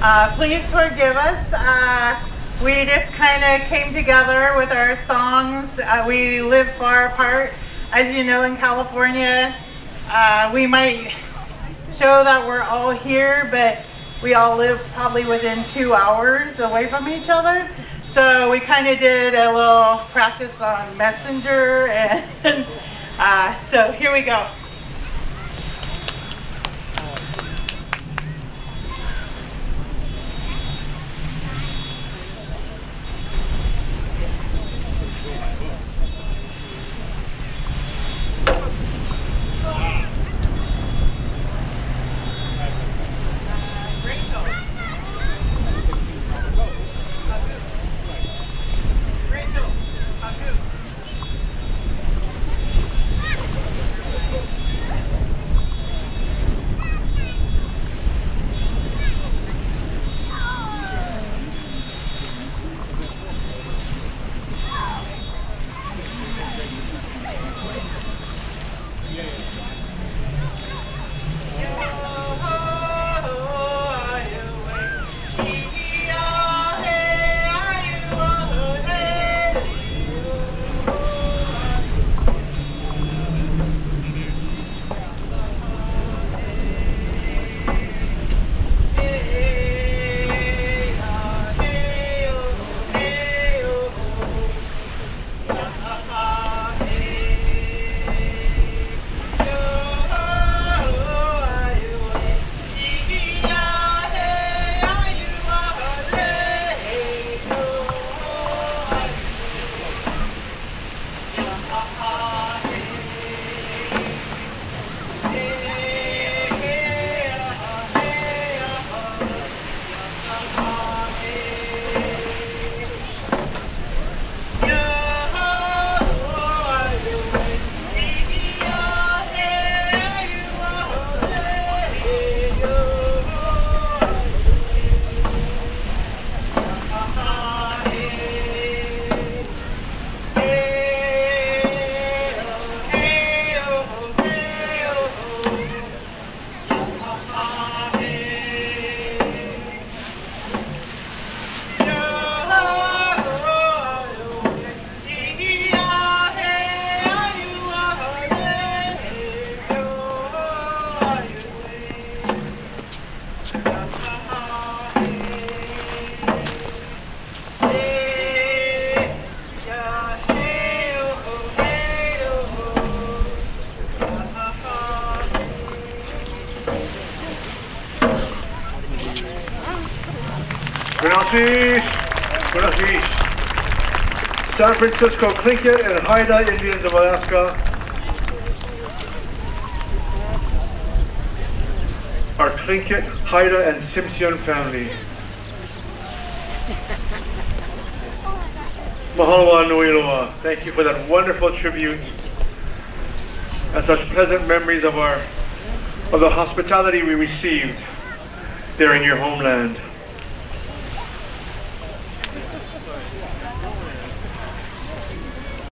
Uh, please forgive us. Uh, we just kind of came together with our songs. Uh, we live far apart. As you know, in California, uh, we might show that we're all here, but we all live probably within two hours away from each other. So we kind of did a little practice on Messenger, and uh, so here we go. Buenos Buenos San Francisco Tlingit and Haida Indians of Alaska our Tlingit, Haida, and Tsimshian family. Mahalo Nuiloa. Thank you for that wonderful tribute and such pleasant memories of our of the hospitality we received there in your homeland.